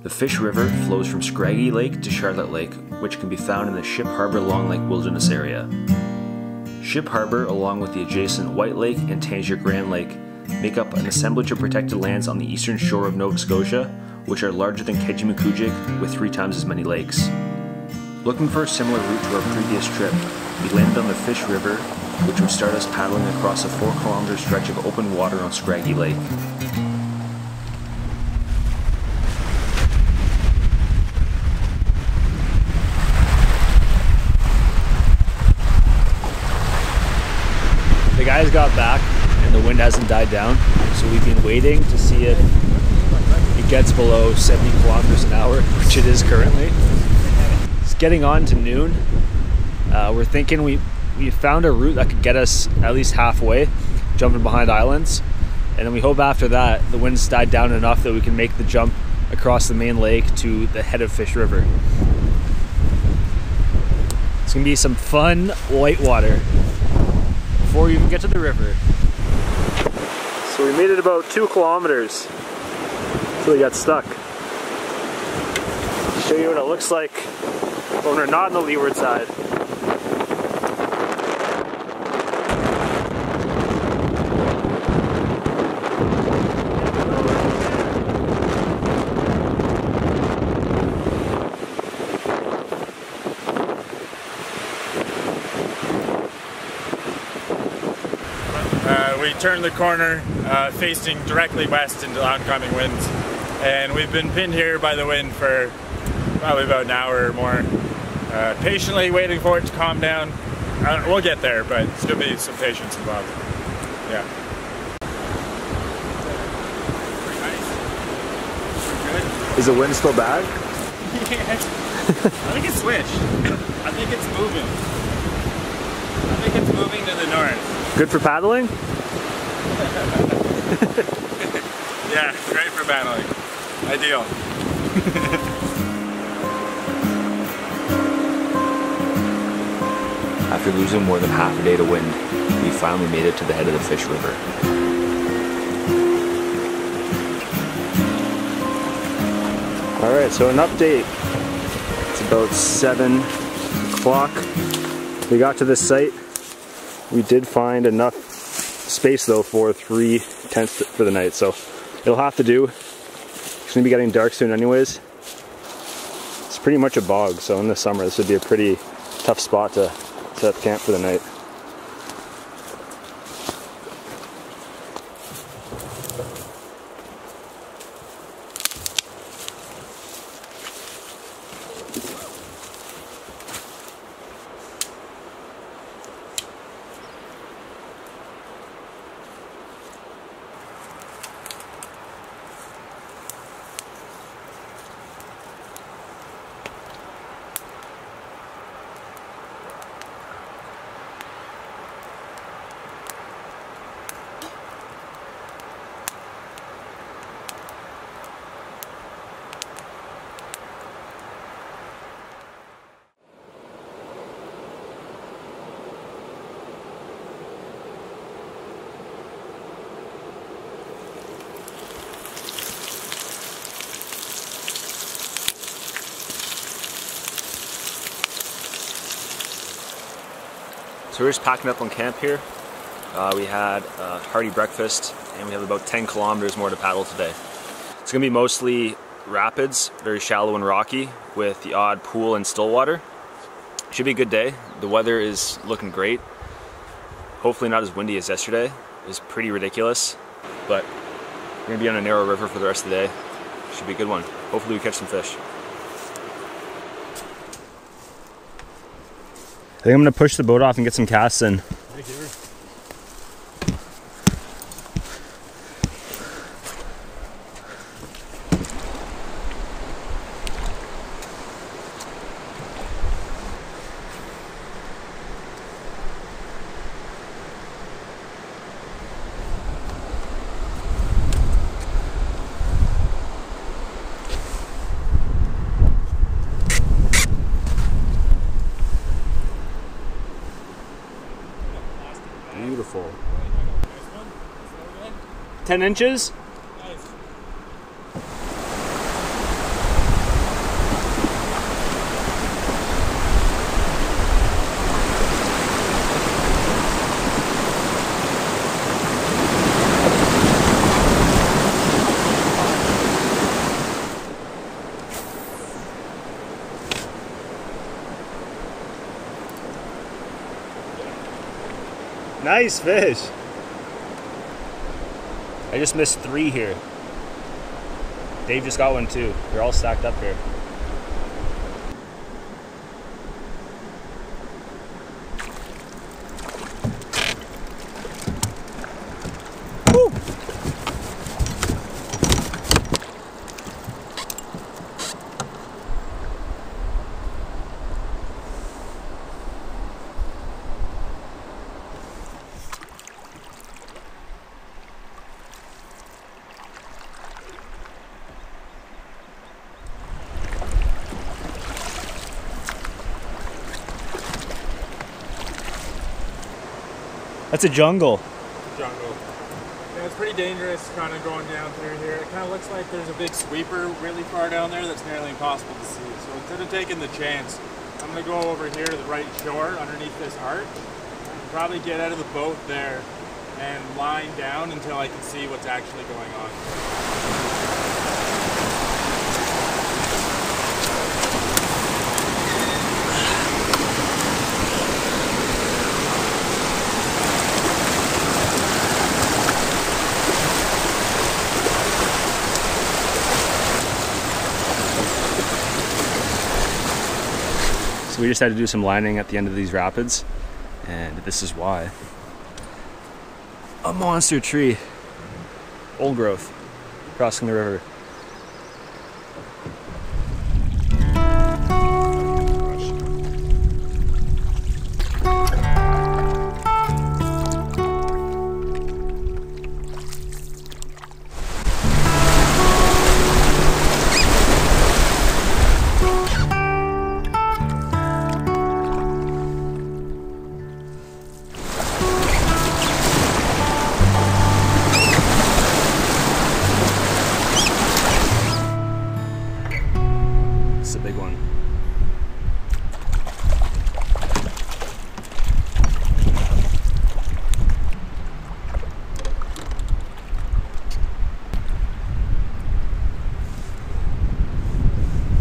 The Fish River flows from Scraggy Lake to Charlotte Lake, which can be found in the Ship Harbour Long Lake Wilderness area. Ship Harbour, along with the adjacent White Lake and Tangier Grand Lake, make up an assemblage of protected lands on the eastern shore of Nova Scotia, which are larger than Kejimkujik with three times as many lakes. Looking for a similar route to our previous trip, we landed on the Fish River, which would start us paddling across a 4 kilometer stretch of open water on Scraggy Lake. Guys got back and the wind hasn't died down, so we've been waiting to see if it gets below 70 kilometers an hour, which it is currently. It's getting on to noon. Uh, we're thinking we we found a route that could get us at least halfway, jumping behind islands, and then we hope after that the wind's died down enough that we can make the jump across the main lake to the head of Fish River. It's gonna be some fun whitewater before we even get to the river. So we made it about two kilometers until we got stuck. Show you what it looks like when we're not on the leeward side. Uh, we turned the corner uh, facing directly west into the oncoming winds. And we've been pinned here by the wind for probably about an hour or more. Uh, patiently waiting for it to calm down. Uh, we'll get there but it's gonna be some patience involved. Yeah. Is the wind still bad? I think it's switched I think it's moving. I think it's moving to the north. Good for paddling? yeah great for battling ideal After losing more than half a day to wind, we finally made it to the head of the Fish River. Alright, so an update. It's about 7 o'clock. We got to this site. We did find enough space though for three tents for the night, so it'll have to do. It's gonna be getting dark soon anyways. It's pretty much a bog, so in the summer this would be a pretty tough spot to set up camp for the night. So we're just packing up on camp here. Uh, we had a hearty breakfast and we have about 10 kilometers more to paddle today. It's gonna be mostly rapids, very shallow and rocky with the odd pool and still water. Should be a good day. The weather is looking great. Hopefully not as windy as yesterday. It was pretty ridiculous, but we're gonna be on a narrow river for the rest of the day. Should be a good one. Hopefully we catch some fish. Think I'm gonna push the boat off and get some casts in. Beautiful. 10 inches? Nice fish. I just missed three here. Dave just got one too. They're all stacked up here. That's a jungle. jungle. Yeah, it's pretty dangerous kind of going down through here. It kind of looks like there's a big sweeper really far down there that's nearly impossible to see. So instead of taking the chance, I'm going to go over here to the right shore underneath this arch. Probably get out of the boat there and line down until I can see what's actually going on. So we just had to do some lining at the end of these rapids, and this is why. A monster tree, old growth, crossing the river. It's a big one.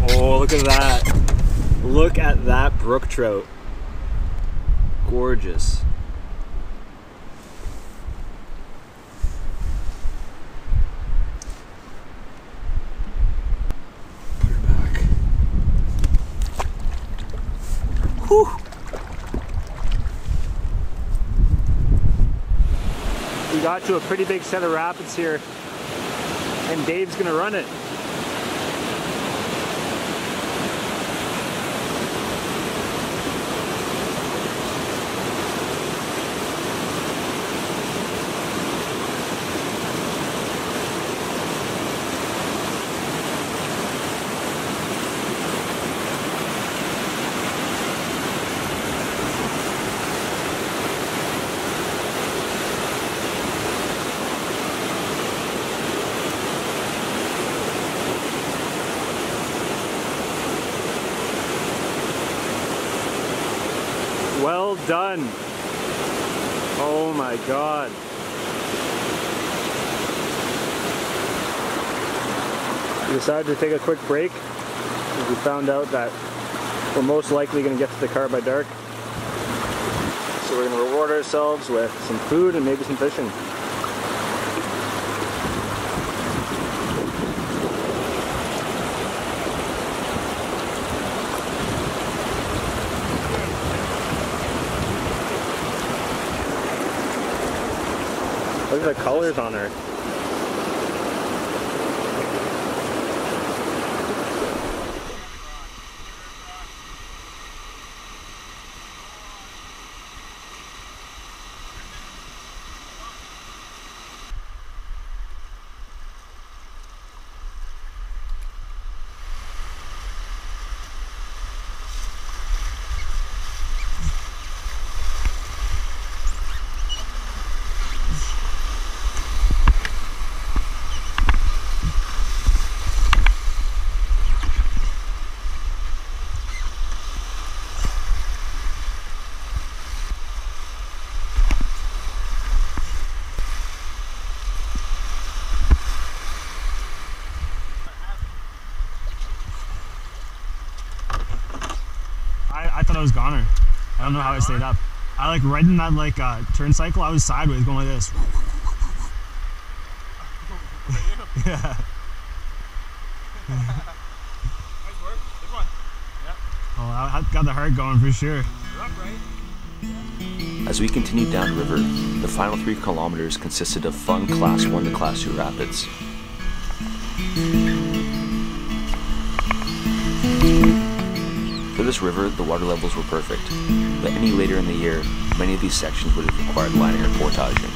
Oh, look at that. Look at that brook trout. Gorgeous. Got to a pretty big set of rapids here, and Dave's gonna run it. Well done. Oh my god. We decided to take a quick break we found out that we're most likely going to get to the car by dark. So we're going to reward ourselves with some food and maybe some fishing. Look at the colors on her. I, I thought I was goner. I don't know how I stayed up. I like riding that like uh, turn cycle. I was sideways going like this. yeah. Nice work. Good one. Oh, I got the heart going for sure. Right? As we continued downriver, the final three kilometers consisted of fun Class 1 to Class 2 rapids. This river, the water levels were perfect, but any later in the year, many of these sections would have required lining or portaging.